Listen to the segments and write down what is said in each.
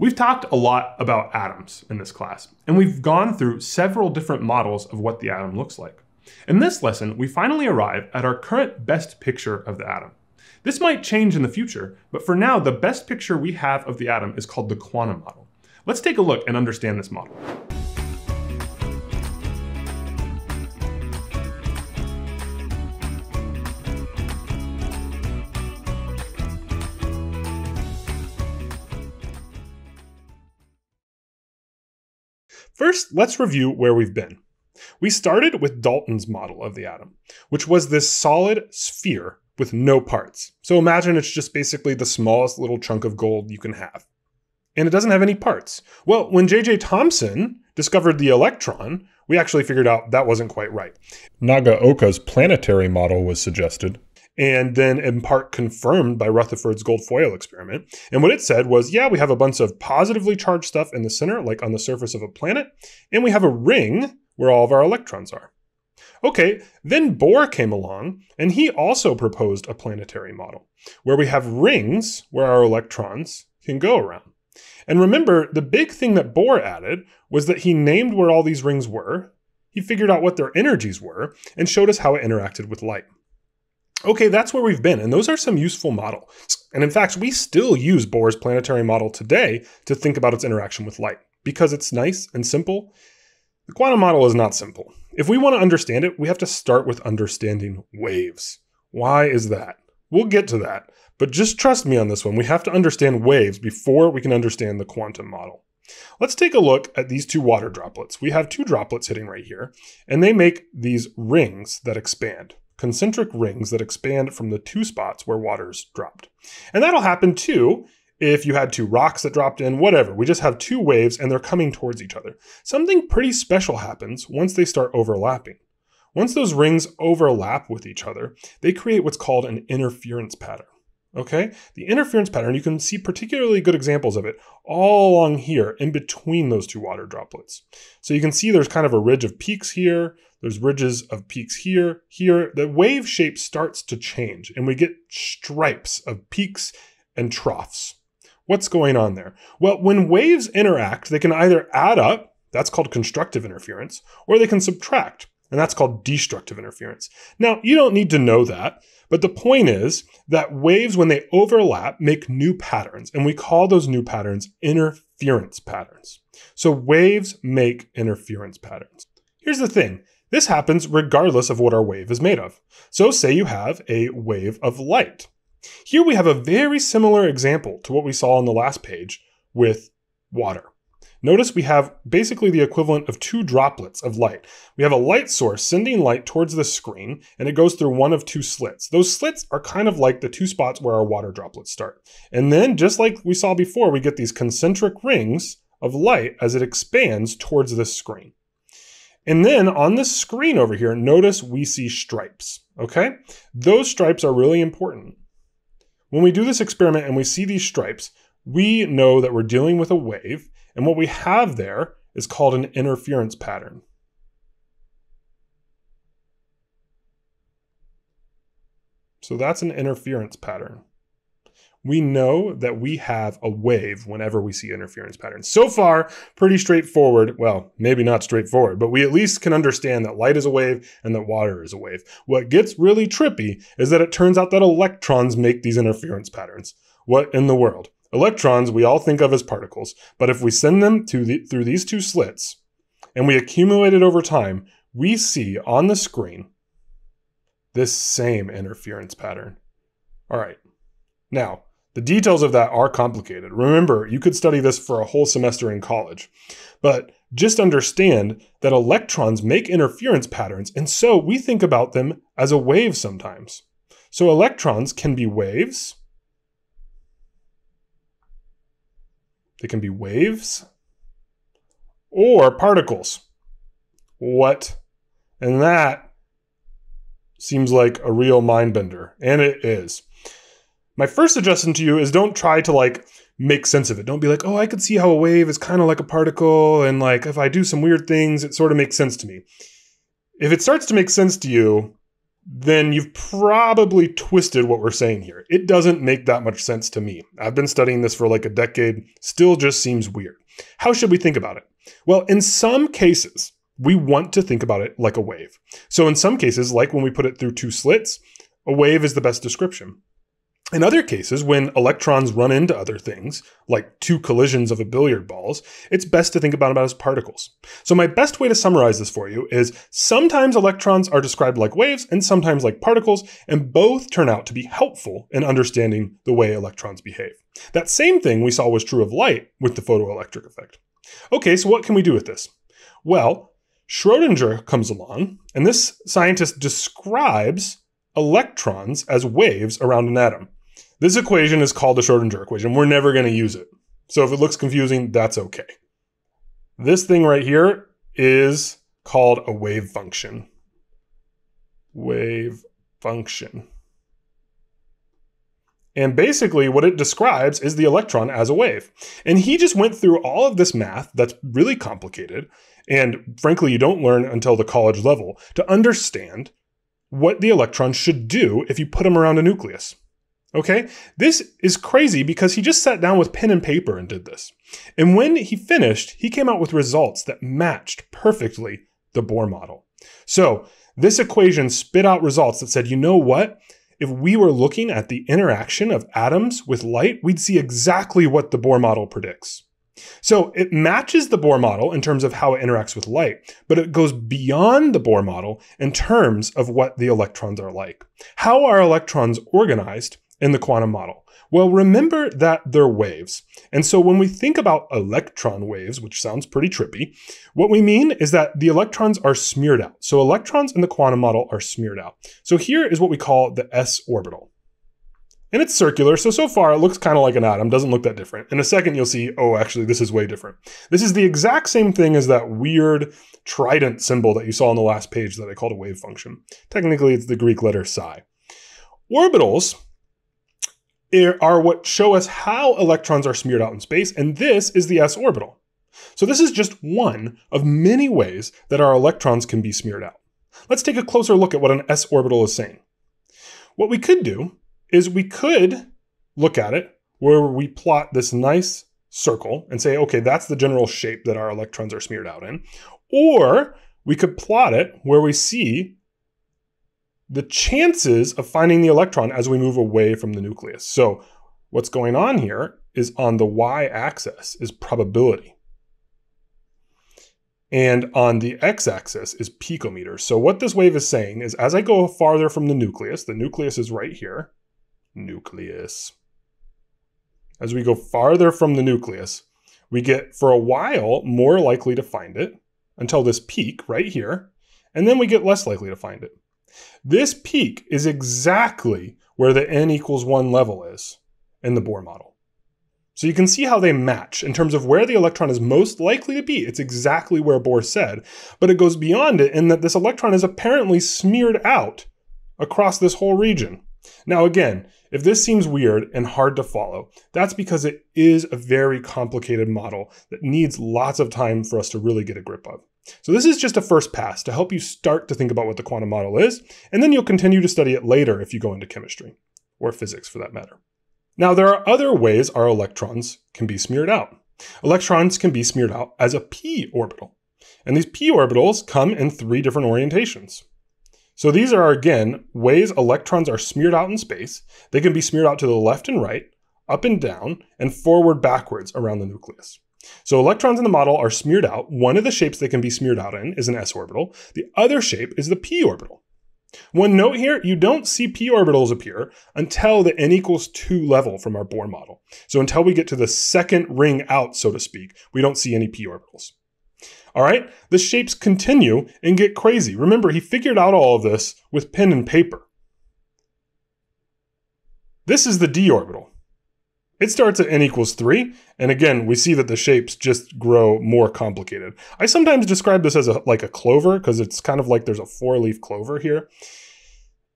We've talked a lot about atoms in this class, and we've gone through several different models of what the atom looks like. In this lesson, we finally arrive at our current best picture of the atom. This might change in the future, but for now, the best picture we have of the atom is called the quantum model. Let's take a look and understand this model. First, let's review where we've been. We started with Dalton's model of the atom, which was this solid sphere with no parts. So imagine it's just basically the smallest little chunk of gold you can have. And it doesn't have any parts. Well, when J.J. Thomson discovered the electron, we actually figured out that wasn't quite right. Nagaoka's planetary model was suggested, and then in part confirmed by Rutherford's gold foil experiment. And what it said was, yeah, we have a bunch of positively charged stuff in the center, like on the surface of a planet, and we have a ring where all of our electrons are. Okay, then Bohr came along, and he also proposed a planetary model, where we have rings where our electrons can go around. And remember, the big thing that Bohr added was that he named where all these rings were, he figured out what their energies were, and showed us how it interacted with light. Okay, that's where we've been, and those are some useful models. And in fact, we still use Bohr's planetary model today to think about its interaction with light. Because it's nice and simple, the quantum model is not simple. If we want to understand it, we have to start with understanding waves. Why is that? We'll get to that, but just trust me on this one. We have to understand waves before we can understand the quantum model. Let's take a look at these two water droplets. We have two droplets hitting right here, and they make these rings that expand concentric rings that expand from the two spots where water's dropped. And that'll happen too if you had two rocks that dropped in, whatever. We just have two waves and they're coming towards each other. Something pretty special happens once they start overlapping. Once those rings overlap with each other, they create what's called an interference pattern. Okay? The interference pattern, you can see particularly good examples of it all along here in between those two water droplets. So you can see there's kind of a ridge of peaks here, there's ridges of peaks here, here. The wave shape starts to change and we get stripes of peaks and troughs. What's going on there? Well, when waves interact, they can either add up, that's called constructive interference, or they can subtract, and that's called destructive interference. Now, you don't need to know that, but the point is that waves, when they overlap, make new patterns, and we call those new patterns interference patterns. So waves make interference patterns. Here's the thing this happens regardless of what our wave is made of. So say you have a wave of light. Here we have a very similar example to what we saw on the last page with water. Notice we have basically the equivalent of two droplets of light. We have a light source sending light towards the screen, and it goes through one of two slits. Those slits are kind of like the two spots where our water droplets start. And then, just like we saw before, we get these concentric rings of light as it expands towards the screen. And then on the screen over here, notice we see stripes, okay? Those stripes are really important. When we do this experiment and we see these stripes, we know that we're dealing with a wave, and what we have there is called an interference pattern. So that's an interference pattern we know that we have a wave whenever we see interference patterns. So far, pretty straightforward. Well, maybe not straightforward, but we at least can understand that light is a wave and that water is a wave. What gets really trippy is that it turns out that electrons make these interference patterns. What in the world? Electrons we all think of as particles, but if we send them the, through these two slits and we accumulate it over time, we see on the screen this same interference pattern. All right. Now, the details of that are complicated. Remember, you could study this for a whole semester in college. But just understand that electrons make interference patterns, and so we think about them as a wave sometimes. So electrons can be waves. They can be waves or particles. What? And that seems like a real mind bender, and it is my first suggestion to you is don't try to like make sense of it. Don't be like, oh, I could see how a wave is kind of like a particle, and like if I do some weird things, it sort of makes sense to me. If it starts to make sense to you, then you've probably twisted what we're saying here. It doesn't make that much sense to me. I've been studying this for like a decade, still just seems weird. How should we think about it? Well, in some cases, we want to think about it like a wave. So in some cases, like when we put it through two slits, a wave is the best description. In other cases, when electrons run into other things, like two collisions of a billiard balls, it's best to think about them as particles. So my best way to summarize this for you is sometimes electrons are described like waves and sometimes like particles, and both turn out to be helpful in understanding the way electrons behave. That same thing we saw was true of light with the photoelectric effect. Okay, so what can we do with this? Well, Schrodinger comes along, and this scientist describes electrons as waves around an atom. This equation is called the Schrodinger equation. We're never going to use it. So if it looks confusing, that's okay. This thing right here is called a wave function. Wave function. And basically, what it describes is the electron as a wave. And he just went through all of this math that's really complicated. And frankly, you don't learn until the college level to understand what the electron should do if you put them around a nucleus. Okay? This is crazy because he just sat down with pen and paper and did this. And when he finished, he came out with results that matched perfectly the Bohr model. So, this equation spit out results that said, you know what? If we were looking at the interaction of atoms with light, we'd see exactly what the Bohr model predicts. So it matches the Bohr model in terms of how it interacts with light, but it goes beyond the Bohr model in terms of what the electrons are like. How are electrons organized in the quantum model? Well, remember that they're waves. And so when we think about electron waves, which sounds pretty trippy, what we mean is that the electrons are smeared out. So electrons in the quantum model are smeared out. So here is what we call the s orbital. And it's circular, so so far it looks kind of like an atom, doesn't look that different. In a second you'll see, oh, actually this is way different. This is the exact same thing as that weird trident symbol that you saw on the last page that I called a wave function. Technically it's the Greek letter psi. Orbitals are what show us how electrons are smeared out in space, and this is the s orbital. So this is just one of many ways that our electrons can be smeared out. Let's take a closer look at what an s orbital is saying. What we could do is we could look at it where we plot this nice circle and say, okay, that's the general shape that our electrons are smeared out in. Or we could plot it where we see the chances of finding the electron as we move away from the nucleus. So what's going on here is on the y-axis is probability. And on the x-axis is picometers. So what this wave is saying is as I go farther from the nucleus, the nucleus is right here, nucleus. As we go farther from the nucleus, we get for a while more likely to find it until this peak right here, and then we get less likely to find it. This peak is exactly where the n equals 1 level is in the Bohr model. So you can see how they match in terms of where the electron is most likely to be. It's exactly where Bohr said, but it goes beyond it in that this electron is apparently smeared out across this whole region. Now again, if this seems weird and hard to follow, that's because it is a very complicated model that needs lots of time for us to really get a grip of. So this is just a first pass to help you start to think about what the quantum model is, and then you'll continue to study it later if you go into chemistry, or physics for that matter. Now there are other ways our electrons can be smeared out. Electrons can be smeared out as a p orbital. And these p orbitals come in three different orientations. So these are, again, ways electrons are smeared out in space. They can be smeared out to the left and right, up and down, and forward backwards around the nucleus. So electrons in the model are smeared out. One of the shapes they can be smeared out in is an s orbital. The other shape is the p orbital. One note here, you don't see p orbitals appear until the n equals 2 level from our Bohr model. So until we get to the second ring out, so to speak, we don't see any p orbitals. All right, the shapes continue and get crazy. Remember, he figured out all of this with pen and paper. This is the d orbital. It starts at n equals 3, and again, we see that the shapes just grow more complicated. I sometimes describe this as a, like a clover, because it's kind of like there's a four-leaf clover here.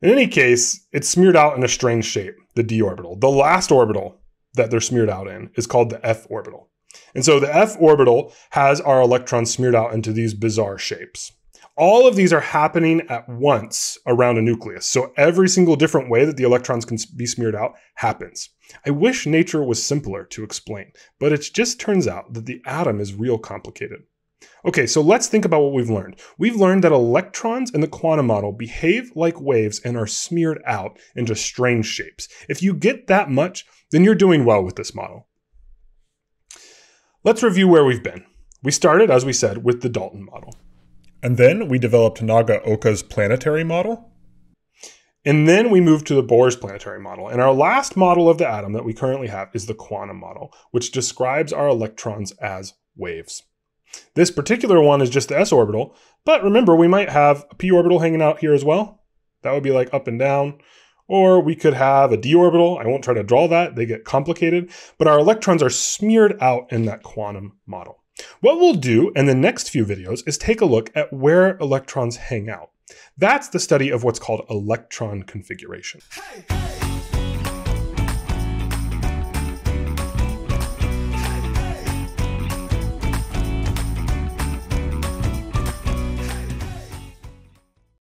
In any case, it's smeared out in a strange shape, the d orbital. The last orbital that they're smeared out in is called the f orbital. And so the f orbital has our electrons smeared out into these bizarre shapes. All of these are happening at once around a nucleus. So every single different way that the electrons can be smeared out happens. I wish nature was simpler to explain, but it just turns out that the atom is real complicated. Okay, so let's think about what we've learned. We've learned that electrons in the quantum model behave like waves and are smeared out into strange shapes. If you get that much, then you're doing well with this model. Let's review where we've been. We started, as we said, with the Dalton model. And then we developed Nagaoka's planetary model. And then we moved to the Bohr's planetary model. And our last model of the atom that we currently have is the quantum model, which describes our electrons as waves. This particular one is just the s orbital, but remember we might have a p orbital hanging out here as well. That would be like up and down. Or we could have a d orbital. I won't try to draw that, they get complicated, but our electrons are smeared out in that quantum model. What we'll do in the next few videos is take a look at where electrons hang out. That's the study of what's called electron configuration. Hey, hey.